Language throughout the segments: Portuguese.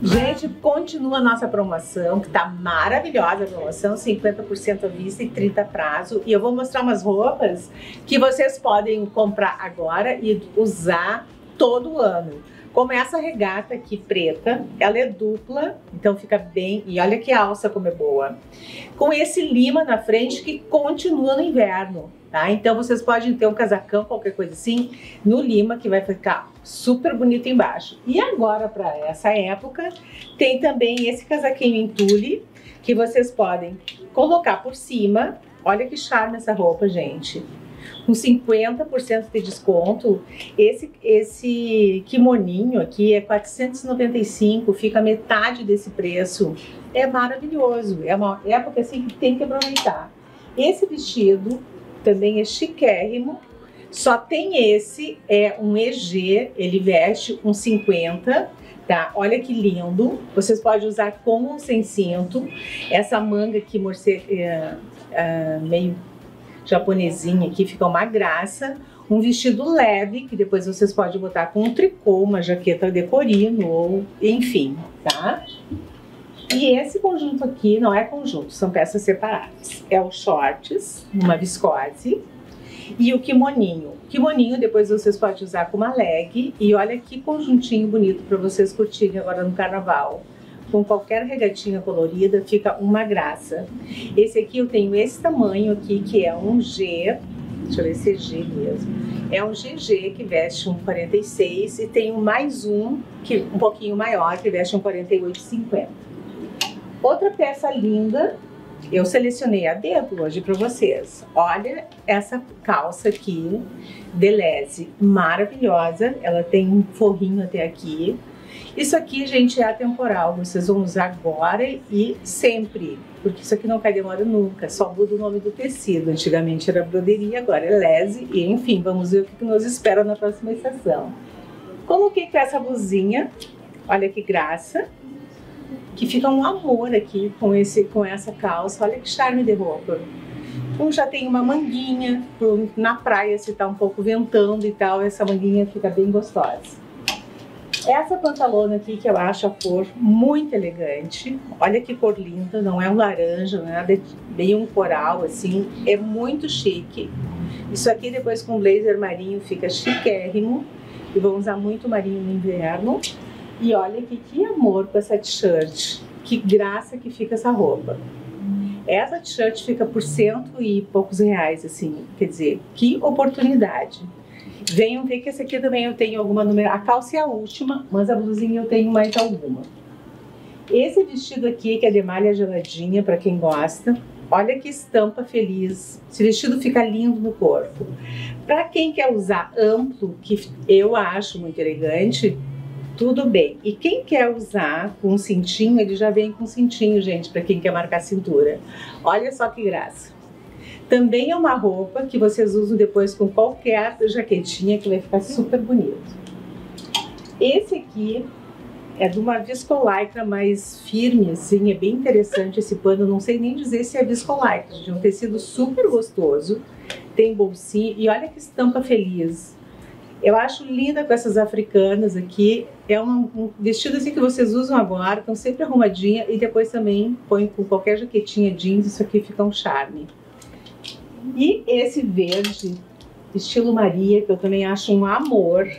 Gente, continua a nossa promoção, que tá maravilhosa a promoção, 50% à vista e 30 prazo. E eu vou mostrar umas roupas que vocês podem comprar agora e usar todo ano. Como essa regata aqui preta, ela é dupla, então fica bem. E olha que alça como é boa. Com esse lima na frente que continua no inverno, tá? Então vocês podem ter um casacão, qualquer coisa assim, no lima que vai ficar super bonito embaixo. E agora para essa época tem também esse casaquinho em tule que vocês podem colocar por cima. Olha que charme essa roupa, gente com 50% de desconto. Esse, esse kimoninho aqui é 495, fica metade desse preço. É maravilhoso, é uma época assim que tem que aproveitar. Esse vestido também é chiquérrimo, só tem esse, é um EG, ele veste um 50, tá? Olha que lindo. Vocês podem usar com ou sem cinto. Essa manga aqui, morcego, é, é, meio japonesinha aqui, fica uma graça. Um vestido leve, que depois vocês podem botar com um tricô, uma jaqueta decorino, ou enfim, tá? E esse conjunto aqui não é conjunto, são peças separadas. É o shorts, uma viscose, e o kimoninho. Kimoninho depois vocês podem usar com uma leg. E olha que conjuntinho bonito para vocês curtirem agora no carnaval com qualquer regatinha colorida, fica uma graça. Esse aqui eu tenho esse tamanho aqui, que é um G, deixa eu ver se é G mesmo. É um GG que veste um 46 e tem mais um, que um pouquinho maior, que veste um 48,50. Outra peça linda, eu selecionei a dedo hoje para vocês. Olha essa calça aqui, Deleze, maravilhosa. Ela tem um forrinho até aqui. Isso aqui, gente, é atemporal. Vocês vão usar agora e sempre. Porque isso aqui não cai demora nunca. Só muda o nome do tecido. Antigamente era broderia, agora é lese. E enfim, vamos ver o que nos espera na próxima estação. Coloquei com essa blusinha. Olha que graça. Que fica um amor aqui com, esse, com essa calça. Olha que charme de roupa. Um já tem uma manguinha, na praia se tá um pouco ventando e tal, essa manguinha fica bem gostosa. Essa pantalona aqui que eu acho a cor muito elegante. Olha que cor linda, não é um laranja, é nada bem um coral assim, é muito chique. Isso aqui depois com blazer marinho fica chiquérrimo e vou usar muito marinho no inverno. E olha aqui que amor com essa t-shirt, que graça que fica essa roupa. Essa t-shirt fica por cento e poucos reais, assim, quer dizer, que oportunidade. Venham ver que esse aqui também eu tenho alguma número. A calça é a última, mas a blusinha eu tenho mais alguma. Esse vestido aqui, que é de malha geladinha, para quem gosta. Olha que estampa feliz. Esse vestido fica lindo no corpo. Para quem quer usar amplo, que eu acho muito elegante, tudo bem. E quem quer usar com cintinho, ele já vem com cintinho, gente, para quem quer marcar cintura. Olha só que graça. Também é uma roupa que vocês usam depois com qualquer jaquetinha que vai ficar super bonito. Esse aqui é de uma viscolaicra mais firme, assim, é bem interessante esse pano, não sei nem dizer se é viscolaicra, de um tecido super gostoso, tem bolsinha e olha que estampa feliz. Eu acho linda com essas africanas aqui, é um, um vestido assim que vocês usam agora, estão sempre arrumadinha e depois também põe com qualquer jaquetinha jeans, isso aqui fica um charme. E esse verde, estilo Maria, que eu também acho um amor.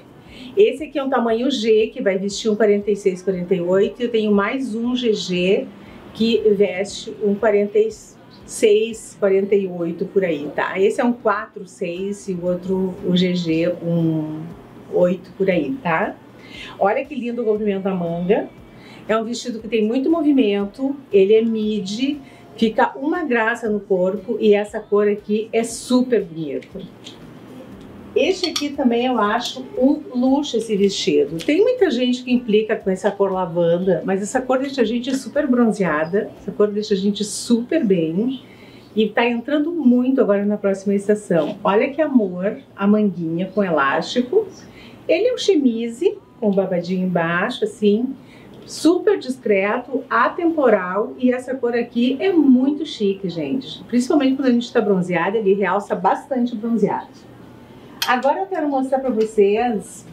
Esse aqui é um tamanho G, que vai vestir um 46, 48. Eu tenho mais um GG, que veste um 46, 48 por aí, tá? Esse é um 4, 6 e o outro, o GG, um 8 por aí, tá? Olha que lindo o comprimento da manga. É um vestido que tem muito movimento, ele é midi, Fica uma graça no corpo e essa cor aqui é super bonita. Este aqui também eu acho um luxo esse vestido. Tem muita gente que implica com essa cor lavanda, mas essa cor deixa a gente super bronzeada, essa cor deixa a gente super bem. E tá entrando muito agora na próxima estação. Olha que amor, a manguinha com elástico. Ele é um chemise com babadinho embaixo, assim super discreto, atemporal e essa cor aqui é muito chique, gente. Principalmente quando a gente está bronzeada, ele realça bastante bronzeado. Agora eu quero mostrar para vocês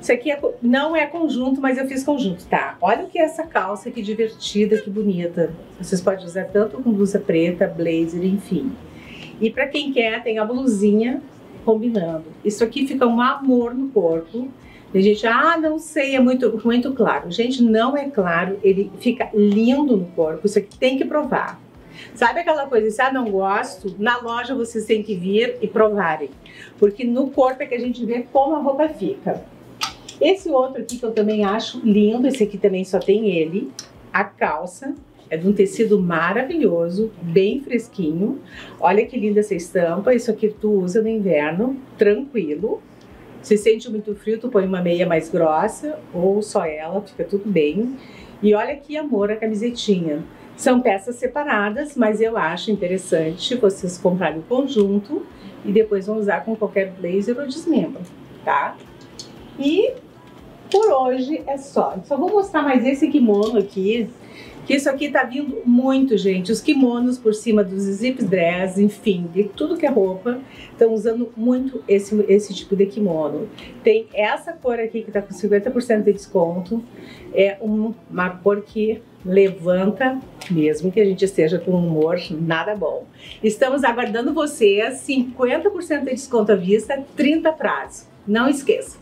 Isso aqui é, não é conjunto, mas eu fiz conjunto, tá? Olha o que é essa calça, que divertida, que bonita. Vocês podem usar tanto com blusa preta, blazer, enfim. E para quem quer, tem a blusinha combinando. Isso aqui fica um amor no corpo. Gente, ah, não sei, é muito, muito claro. Gente, não é claro, ele fica lindo no corpo. Isso aqui tem que provar. Sabe aquela coisa, se ah, não gosto, na loja vocês têm que vir e provarem. Porque no corpo é que a gente vê como a roupa fica. Esse outro aqui que eu também acho lindo, esse aqui também só tem ele. A calça é de um tecido maravilhoso, bem fresquinho. Olha que linda essa estampa. Isso aqui tu usa no inverno, tranquilo. Se sente muito frio, tu põe uma meia mais grossa ou só ela, fica tudo bem. E olha que amor a camisetinha. São peças separadas, mas eu acho interessante vocês comprarem o conjunto e depois vão usar com qualquer blazer ou desmembro, tá? E por hoje é só. Só vou mostrar mais esse kimono aqui, que isso aqui tá vindo muito, gente. Os kimonos por cima dos zip dress, enfim, de tudo que é roupa, estão usando muito esse, esse tipo de kimono. Tem essa cor aqui que tá com 50% de desconto. É uma cor que levanta, mesmo que a gente esteja com um humor nada bom. Estamos aguardando vocês, 50% de desconto à vista, 30 prazo. Não esqueça.